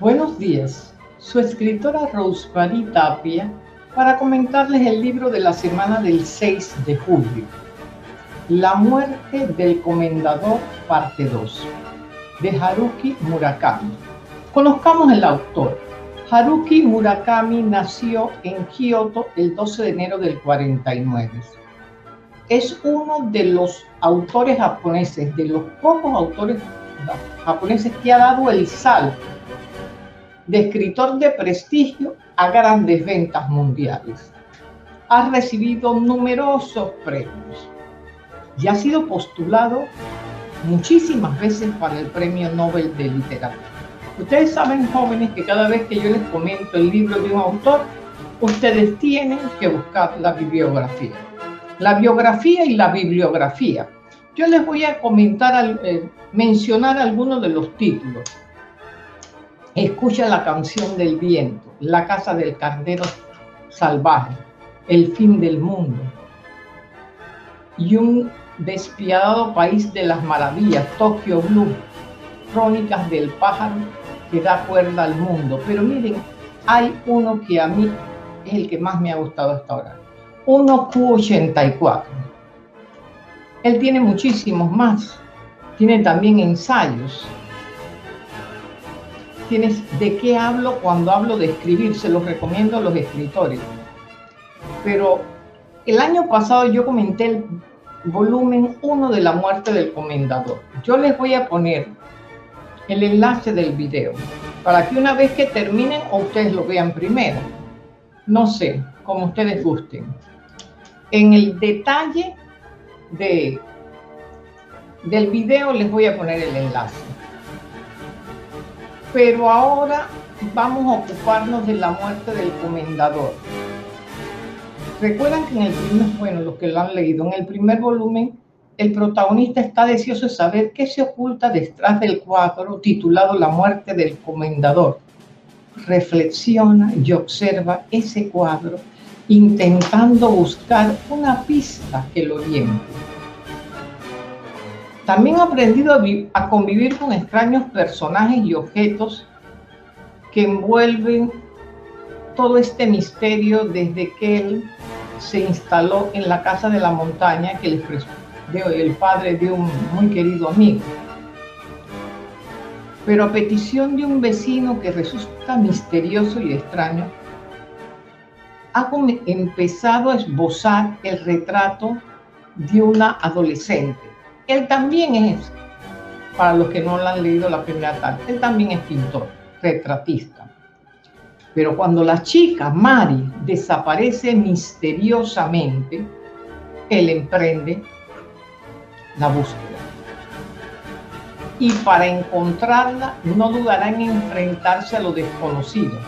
Buenos días, su escritora Rosemary Tapia para comentarles el libro de la semana del 6 de julio, La muerte del comendador, parte 2, de Haruki Murakami. Conozcamos el autor. Haruki Murakami nació en Kioto el 12 de enero del 49. Es uno de los autores japoneses, de los pocos autores japoneses que ha dado el salto de escritor de prestigio a grandes ventas mundiales. Ha recibido numerosos premios y ha sido postulado muchísimas veces para el Premio Nobel de Literatura. Ustedes saben, jóvenes, que cada vez que yo les comento el libro de un autor, ustedes tienen que buscar la bibliografía. La biografía y la bibliografía. Yo les voy a comentar, eh, mencionar algunos de los títulos. Escucha la canción del viento, la casa del carnero salvaje, el fin del mundo. Y un despiadado país de las maravillas, Tokyo Blue, crónicas del pájaro que da cuerda al mundo. Pero miren, hay uno que a mí es el que más me ha gustado hasta ahora. 1Q84. Él tiene muchísimos más. Tiene también ensayos tienes de qué hablo cuando hablo de escribir, se los recomiendo a los escritores. Pero el año pasado yo comenté el volumen 1 de la muerte del comendador. Yo les voy a poner el enlace del video para que una vez que terminen ustedes lo vean primero. No sé, como ustedes gusten. En el detalle de, del video les voy a poner el enlace. Pero ahora vamos a ocuparnos de la muerte del comendador. Recuerdan que en el primer, bueno, los que lo han leído, en el primer volumen, el protagonista está deseoso de saber qué se oculta detrás del cuadro titulado La muerte del comendador. Reflexiona y observa ese cuadro intentando buscar una pista que lo oriente. También ha aprendido a, convivir con extraños personajes y objetos que envuelven todo este misterio desde que él se instaló en la casa de la montaña que le el padre de un muy querido amigo. Pero a petición de un vecino que resulta misterioso y extraño, ha empezado a esbozar el retrato de una adolescente él también es, para los que no lo han leído la primera tarde, él también es pintor, retratista. Pero cuando la chica, Mari, desaparece misteriosamente, él emprende la búsqueda. Y para encontrarla no dudará en enfrentarse a lo desconocido,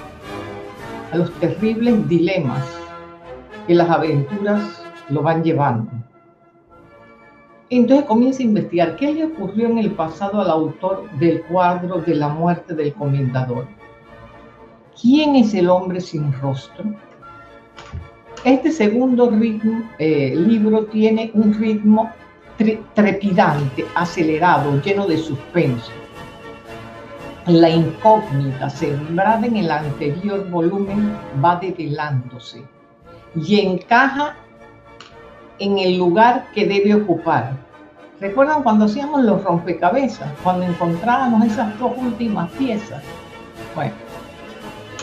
a los terribles dilemas que las aventuras lo van llevando. Entonces comienza a investigar qué le ocurrió en el pasado al autor del cuadro de la muerte del comendador. ¿Quién es el hombre sin rostro? Este segundo ritmo, eh, libro tiene un ritmo trepidante, acelerado, lleno de suspenso. La incógnita sembrada en el anterior volumen va develándose y encaja en el lugar que debe ocupar. ¿Recuerdan cuando hacíamos los rompecabezas? Cuando encontrábamos esas dos últimas piezas. Bueno,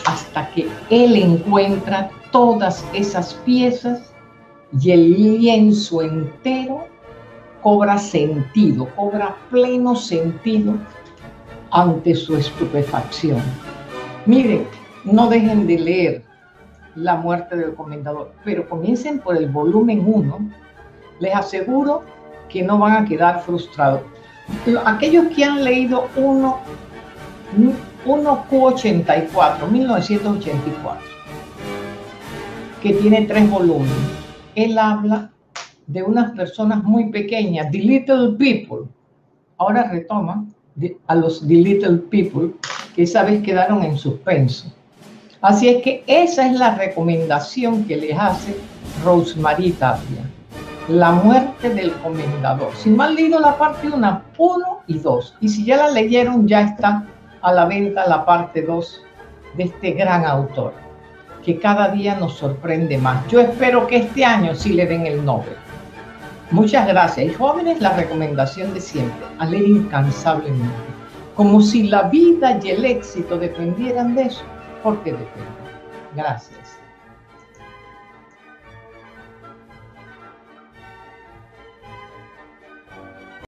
hasta que él encuentra todas esas piezas y el lienzo entero cobra sentido, cobra pleno sentido ante su estupefacción. Miren, no dejen de leer la muerte del comendador. Pero comiencen por el volumen 1. Les aseguro que no van a quedar frustrados. Aquellos que han leído 1, 1Q84, 1984, que tiene tres volúmenes, él habla de unas personas muy pequeñas, The Little People. Ahora retoma a los The Little People que esa vez quedaron en suspenso Así es que esa es la recomendación que les hace Rosemary Tapia. La muerte del comendador. Si no han leído la parte 1, 1 y 2. Y si ya la leyeron, ya está a la venta la parte 2 de este gran autor, que cada día nos sorprende más. Yo espero que este año sí le den el Nobel. Muchas gracias. Y jóvenes, la recomendación de siempre, a leer incansablemente, como si la vida y el éxito dependieran de eso, porque depende. Gracias.